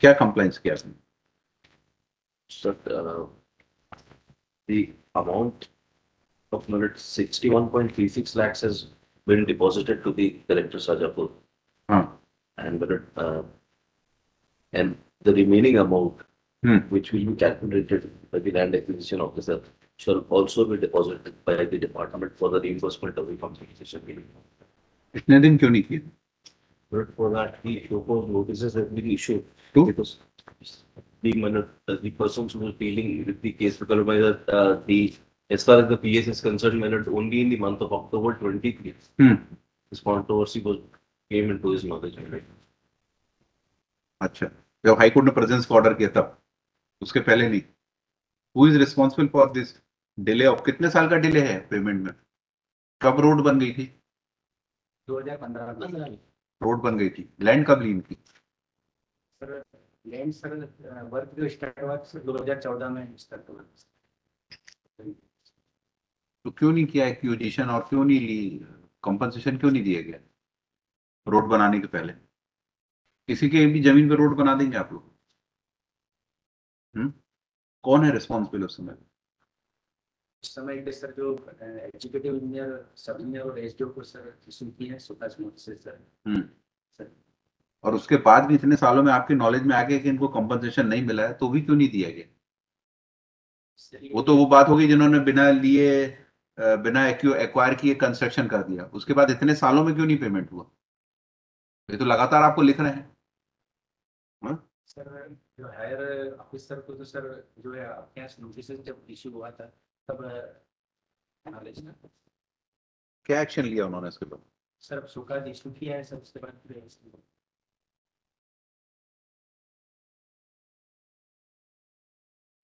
क्या कंप्लेंट्स किया uh, the amount of minute sixty-one point three six lakhs has been deposited to the collector Sajapur. हाँ And uh, and the remaining amount, Hmm. which will be calculated by the land acquisition officer, shall also be deposited by the department for the reimbursement of the compensation. इतने दिन क्यों नहीं किए But for that, the show cause notices have been issued. To? Because the uh, the persons who were dealing with the case, because by the, uh, the, as far as the PS is concerned, minute only in the month of October twenty-three. Hmm This controversy was, came into his knowledge. right? अच्छा जब high court ने presence का order किया तब उसके पहले नहीं who is responsible for this delay of कितने साल का डिले है पेमेंट में कब रोड बन गई थी 2015 में रोड बन गई थी। लैंड कब ली इनकी सर लैंड सर वर्क जो स्टार्ट हुआ सर 2014 में स्टार्ट हुआ तो क्यों नहीं किया एक्विजिशन और क्यों नहीं ली कंपनसेशन क्यों नहीं दिया गया? रोड बनाने के पहले। किसी के भी ज़मीन पे रोड बना देंगे आप लोग। हम्म? कौन है रिस्पॉन्सिबल उस समय? उस समय के सर जो एग्जीक्यूटिव इंजीनियर सब इंजीनियर और एसडीओ को सर इशू की है सुभाष मोदी से सर। हम्म। सर। और उसके बाद भी इतने सालों में आपके नॉलेज में आ गया कि इनको कंपनसेशन नहीं मिला है तो भी क्यों नहीं दिया गया? वो तो वो बात होगी जिन्होंने बिना लिए बिना एक्वायर किए कंस्ट्रक्शन कर दिया। उसके बाद इतने सालों में क्यों नहीं पेमेंट हुआ? ये तो लगातार आपको लिख रहे हैं। सर जो हायर ऑफिसर को तो सर जो है आपके यहाँ नोटिस जब इशू हुआ था क्या एक्शन लिया उन्होंने इसके बाद सर अब सुखा इशू किया है सर उसके बाद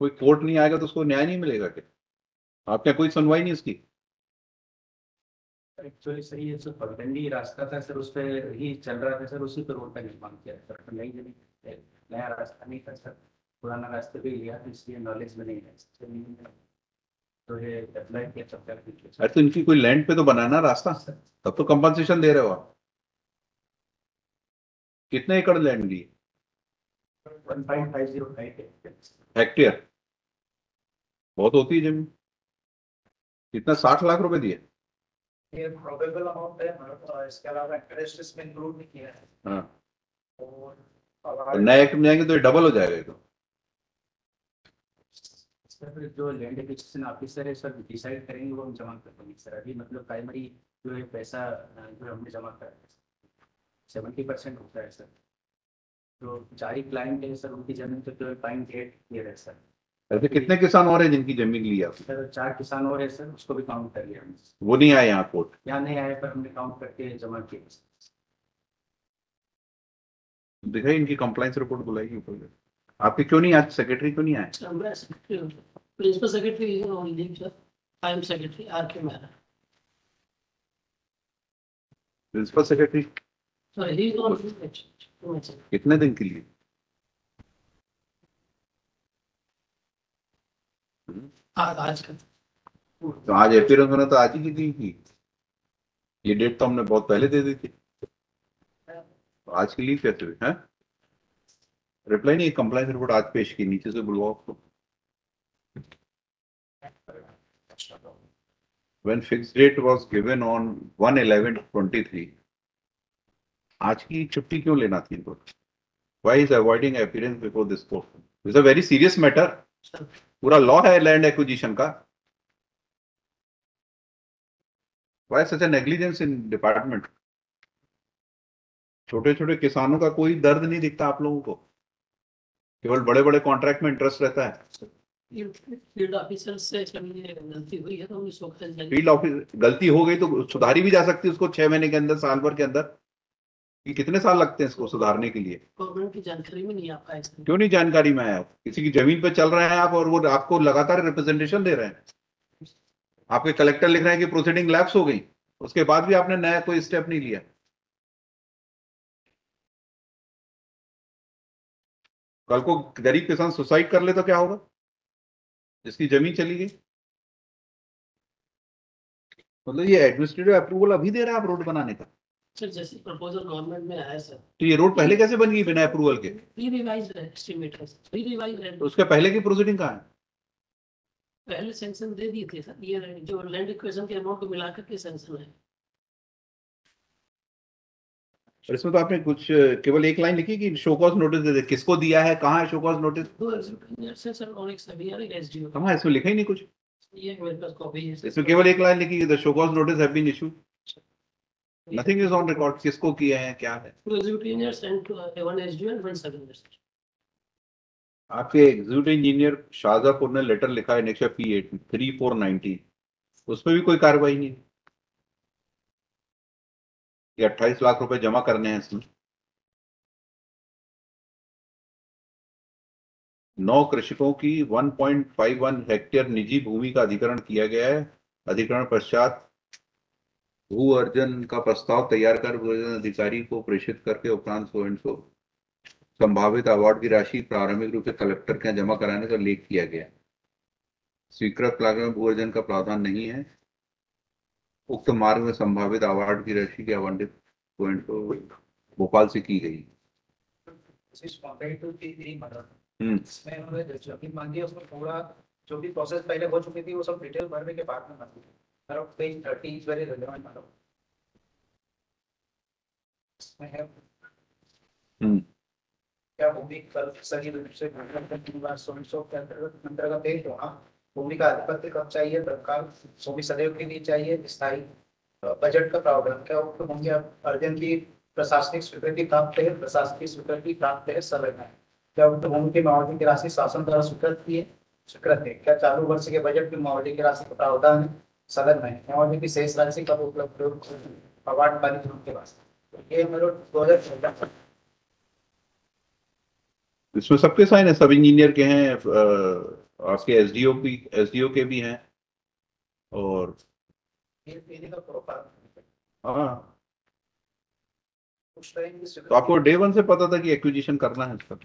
कोई कोर्ट नहीं आएगा तो उसको न्याय नहीं मिलेगा क्या? आपके यहाँ कोई सुनवाई नहीं इसकी? एक्चुअली सर ये जो पगडंडी रास्ता था सर उस पर ही चल रहा था सर उसी पर रोड का निर्माण किया सर नई नया रास्ता नहीं था सर। पुराना रास्ते भी लिया तो इसलिए नॉलेज में नहीं है। तो ये अप्लाई किया अरे तो इनकी कोई लैंड पे तो बनाना रास्ता? तब तो कंपनसेशन दे रहे हो आप। कितने एकड़ लैंड ली? हेक्टेयर बहुत होती है ज़मीन। कितना? साठ लाख रुपए दिए। ये प्रोबेबल अमाउंट है मतलब इसके अलावा इंटरेस्ट इसमें इंक्लूड नहीं किया है। हाँ। और और नए एक्ट में जाएँगे तो ये डबल हो जाएगा तो। सर फिर जो लैंड एक्विजिशन ऑफिसर है सर डिसाइड करेंगे वो हम जमा कर देंगे सर। अभी मतलब प्राइमरी जो है पैसा जो हमने जमा कर सेवेंटी परसेंट होता है सर। चार ही क्लाइंट है सर उनकी ज़मीन तो जो पॉइंट एट क्लियर है सर। ऐसे कितने किसान और हैं जिनकी ज़मीन ली आपने सर चार किसान और है सर उसको भी काउंट कर लिया हमने वो नहीं आए यहाँ कोर्ट यहाँ नहीं आए पर हमने काउंट करके जमा किया दिखाई इनकी कंप्लाइंस रिपोर्ट बुलाएगी ऊपर। आपके क्यों नहीं आज? सेक्रेटरी क्यों नहीं आए? secretary is on leave, sir. I am secretary, R K Mehra. Principal secretary he is on leave, कितने दिन के लिए? आज आज का। तो आज अपीयरेंस होना तो आज ही की दी थी। ये डेट तो हमने बहुत पहले दे दी थी। तो आज की लीव कैसे हुई है? रिप्लाई नहीं कंप्लाइंस रिपोर्ट आज पेश की नीचे से बुलवाओ उसको when fixed date was given on 1/11/23 आज की छुट्टी क्यों लेना थी इनको why is avoiding appearance before this court is a very serious matter पूरा लॉ है लैंड एक्विजिशन का why such a negligence in department छोटे छोटे किसानों का कोई दर्द नहीं दिखता आप लोगों को केवल बड़े बड़े कॉन्ट्रैक्ट में इंटरेस्ट रहता है। फ़ील्ड ऑफिसर से गलती हुई है तो फ़ील्ड ऑफ़िस गलती हो गई तो सुधारी भी जा सकती है उसको छह महीने के अंदर साल भर के अंदर। कि कितने साल लगते हैं इसको सुधारने के लिए? गवर्नमेंट की जानकारी में नहीं आ पाया क्यों नहीं जानकारी में आया? किसी की ज़मीन पे चल रहे हैं आप और वो आपको लगातार रिप्रेजेंटेशन दे रहे हैं। आपके कलेक्टर लिख रहे हैं कि प्रोसीडिंग लैप्स हो गई। उसके बाद भी आपने नया कोई स्टेप नहीं लिया। कल को गरीब किसान सुसाइड कर ले तो क्या होगा? जिसकी ज़मीन चली गई। मतलब ये एडमिनिस्ट्रेटिव अप्रूवल अभी दे रहा है आप रोड बनाने का? सर जैसे प्रपोजल गवर्नमेंट में आया सर। तो ये रोड पहले कैसे बन गई बिना अप्रूवल के? री रिवाइज एस्टिमेट है री रिवाइज उसके पहले की प्रोसीडिंग कहाँ है? पहले सैंक्शन दे दिए थे सर। ये जो लैंड के अमाउंट को मिलाकर के सैंक्शन है। और इसमें तो आपने कुछ केवल एक लाइन लिखी कि शोकॉज नोटिस दे दे किसको दिया है कहाँ है नोटिस और एक एसडीओ कहाँ इसमें लिखा ही नहीं कुछ। इसमें केवल एक लाइन लिखी the show cause notice have been issued nothing is on record किसको किए हैं क्या है? इंजीनियर आपके एग्जीक्यूटिव इंजीनियर शाहजहापुर ने लेटर लिखा है next P eight three four ninety उसमें भी कोई कार्रवाई नहीं। ये अट्ठाईस लाख रुपए जमा करने हैं इसमें। नौ कृषकों की 1.51 हेक्टेयर निजी भूमि का अधिकरण किया गया है। अधिकरण पश्चात भू अर्जन का प्रस्ताव तैयार कर भू अर्जन अधिकारी को प्रेषित करके उपरांत सो एंड सो संभावित अवार्ड की राशि प्रारंभिक रूप से कलेक्टर के जमा कराने का लेख किया गया स्वीकृत प्लान में भू अर्जन का प्रावधान नहीं है। उक्त मार्ग में संभावित अवार्ड की राशि की आवंटित एंड सो भोपाल से की गई। हम्म। इसमें जो ज़मीन मांगी उसमें थोड़ा जो भी प्रोसेस पहले हो चुकी थी वो सब डिटेल भरने के बाद में मांगी। Page thirty is very relevant madam इसमें हम्म। क्या भूमि कर सही रूप से अंतर्गत एक भूमि का अधिपत्य कब चाहिए, तत्काल भूमि सदैव के लिए चाहिए, स्थायी बजट का प्रावधान क्या उक्त भूमि अर्जन की प्रशासनिक स्वीकृति प्राप्त है, प्रशासनिक स्वीकृति प्राप्त है संलग्न क्या उक्त भूमि की मुआवजे की राशि शासन द्वारा स्वीकृत की है? स्वीकृत है। क्या चालू वर्ष के बजट में मुआवजे की राशि का प्रावधान है? संलग्न है। मुआवजे की शेष राशि कब उपलब्ध अवार्ड पारित होने के बाद तो ये मेरे दो हज़ार चौदह इसमें सबके साइन है, सब इंजीनियर के हैं आपके की एसडीओ के भी हैं और ये पीने का प्रोफ़ाइल हाँ टाइम की तो आपको डे वन से पता था कि एक्विजिशन करना है इसका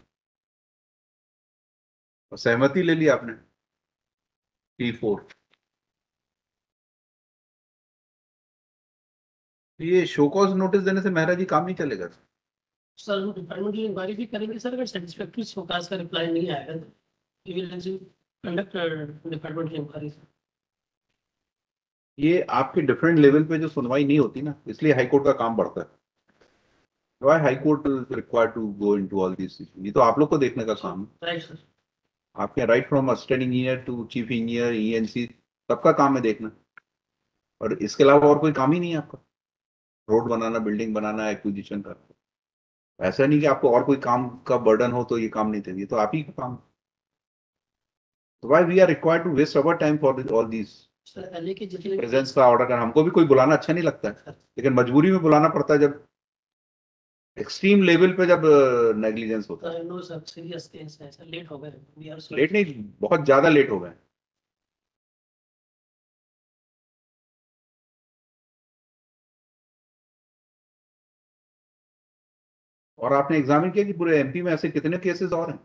सहमति ले ली आपने टी फोर ये शोकॉज नोटिस देने से मेहरा जी काम नहीं चलेगा। सर हम डिपार्टमेंट की इंक्वायरी भी करेंगे सर अगर सेटिस्फैक्ट्री शोकाज का रिप्लाई नहीं आएगा तो। विल कंडक्ट डिपार्टमेंट की इंक्वायरी ये आपके डिफरेंट लेवल पे जो सुनवाई नहीं होती ना इसलिए हाई कोर्ट का काम बढ़ता है। Why high court require to go into all this ये तो आप लोग को देखने का काम राइट सर आपके right from assistant engineer to chief engineer ENC सबका काम है देखना। और इसके अलावा और कोई काम ही नहीं है आपका। रोड बनाना बिल्डिंग बनाना एक्विजिशन का ऐसा नहीं कि आपको और कोई काम का बर्डन हो तो ये काम नहीं देंगे तो आप ही का काम। Why we are required to waste our time for all these जितने प्रेजेंस का ऑर्डर करना हमको भी कोई बुलाना अच्छा नहीं लगता। है लेकिन मजबूरी में बुलाना पड़ता है जब एक्सट्रीम लेवल पे जब नेग्लिजेंस होता है। नो सर सीरियस केस है सर लेट हो गए। वी आर लेट नहीं बहुत ज़्यादा लेट हो गए। और आपने एग्जामिन किया कि पूरे एमपी में ऐसे कितने केसेस और हैं?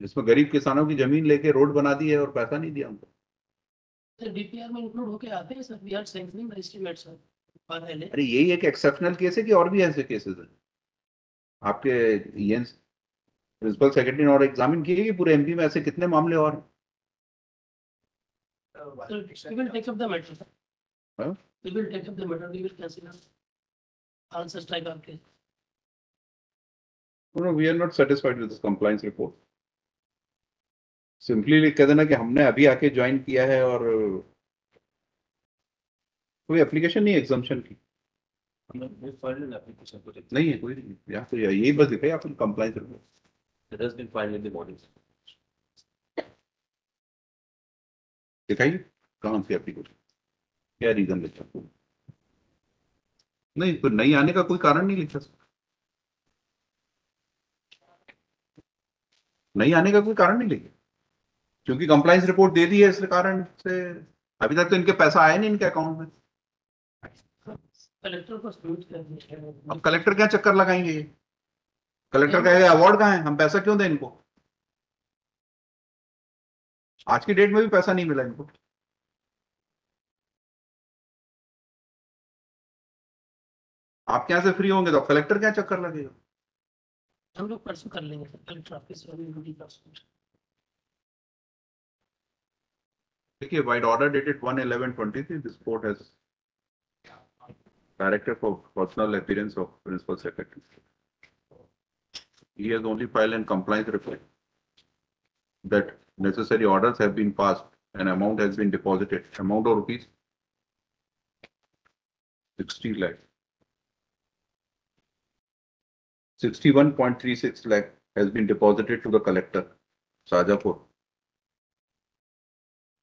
जिसमें गरीब किसानों की ज़मीन लेके रोड बना दी है और पैसा नहीं दिया उनको। सर डीपीआर में इंक्लूड होके आते हैं sir? We are sanctioning the estimate sir अरे यही एक एक्सेप्शनल केस है कि और भी ऐसे केसेस हैं। आपके प्रिंसिपल सेक्रेटरी ने और एग्जामिन किए कि पूरे एमपी में ऐसे कितने मामले और हैं? हाँ? Will take up the matter we will consider all such type of case No, no, we are not satisfied with this compliance report. Simply कह देना कि हमने अभी आके ज्वाइन किया है और कोई एप्लीकेशन नहीं एग्जामेशन की We filed an application for it. नहीं है कोई नहीं यहाँ तो यही बस दिखाई आपने compliance report It has been filed in the morning. दिखाइए कहाँ से एप्लीकेशन क्या रीजन लिखा नहीं तो नहीं आने का कोई कारण नहीं लिखा नहीं आने का कोई कारण नहीं लिखा क्योंकि कंप्लाइंस रिपोर्ट दे दी है इस कारण से अभी तक तो इनके पैसा आया नहीं इनके अकाउंट में। कलेक्टर को अब कलेक्टर क्या चक्कर लगाएँगे? ये कलेक्टर कहेगा अवार्ड कहाँ है? हम पैसा क्यों दें इनको? आज की डेट में भी पैसा नहीं मिला इनको। आप क्या से फ्री होंगे? तो कलेक्टर क्या चक्कर लगेगा? हम लोग परसों कर लेंगे कलेक्टर ऑफ़िस देखिए vide order dated this court has directed for personal appearance of principal secretary he has only file and compliance report that necessary orders have been passed an amount has been deposited amount of rupees 60 lakh Sixty-one point three six lakh has been deposited to the collector, Shajapur,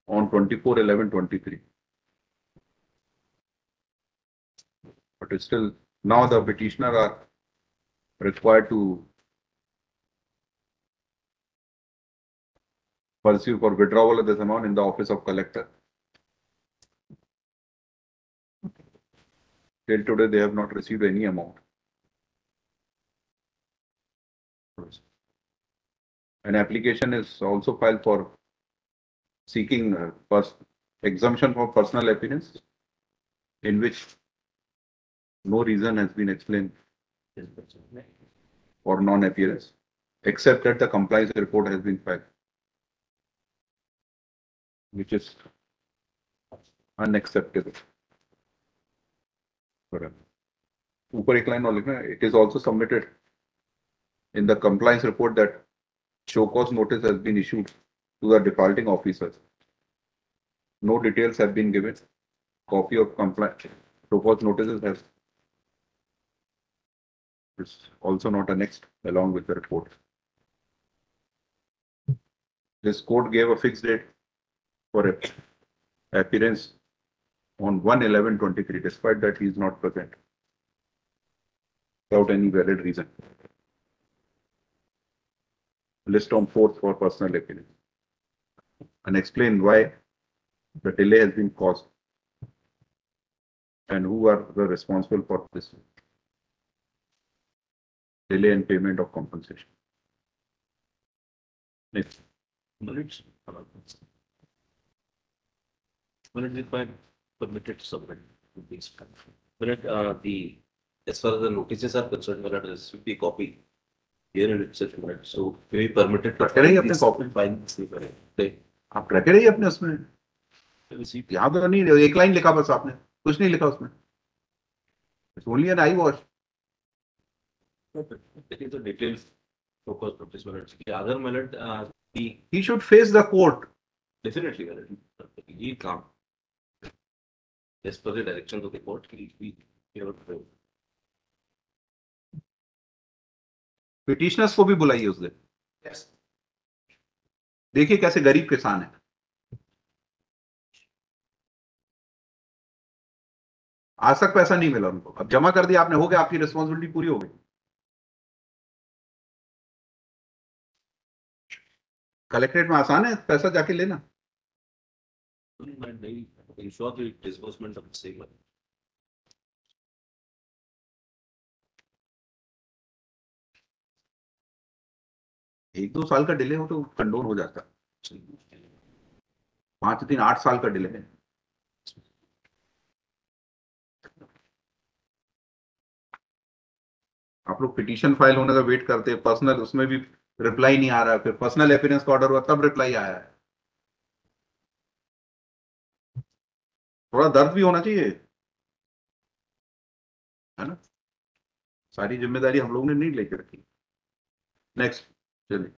on twenty-four eleven twenty-three. But it's still, now the petitioner are required to pursue for withdrawal of this amount in the office of collector. Till today, they have not received any amount. An application is also filed for seeking uh, pers- exemption for personal appearance in which no reason has been explained for non-appearance, except that the compliance report has been filed. Which is unacceptable. Correct. ऊपर एक line और लिखना है, it is also submitted in the compliance report that show cause notice has been issued to the defaulting officers. No details have been given. Copy of compliance, show cause notices has is also not annexed along with the report. This court gave a fixed date for appearance on 1/11/23, despite that he is not present. Without any valid reason. List on fourth for personal appearance. And explain why the delay has been caused. And who are the responsible for this delay in payment of compensation. Next. Minutes. Minute with my permitted submit. Please. Minute, uh, the, as far as the notices are concerned, minute is should be copy. Here in itself, minute, so be permitted. to रहिए अपने this copy. Minute. They, आप रखे रहिए अपने उसमें. यहाँ तो नहीं एक लाइन लिखा बस आपने कुछ नहीं लिखा उसमें only an eye wash That is the details. Focus notice minutes. The other minute, uh, the he should face the court Definitely, Varun. he can't. As per the directions of the court, he, he, he petitioners को भी बुलाइए उस दिन yes. देखिए कैसे गरीब किसान है आज तक पैसा नहीं मिला उनको अब जमा कर दिया आपने हो गया आपकी रिस्पॉन्सिबिलिटी पूरी हो गई कलेक्ट्रेट में आसान है पैसा जाके लेना एक दो साल का डिले हो तो कंडोन हो जाता। पाँच दिन, आठ साल का डिले। है आप लोग पिटीशन फ़ाइल होने का वेट करते हैं, पर्सनल, उसमें भी रिप्लाई नहीं आ रहा। है फिर पर्सनल अपियरेंस का ऑर्डर हुआ, तब रिप्लाई आया। है थोड़ा दर्द भी होना चाहिए। है ना? सारी ज़िम्मेदारी हम लोगों ने नहीं लेके रखी। नेक्स्ट चलिए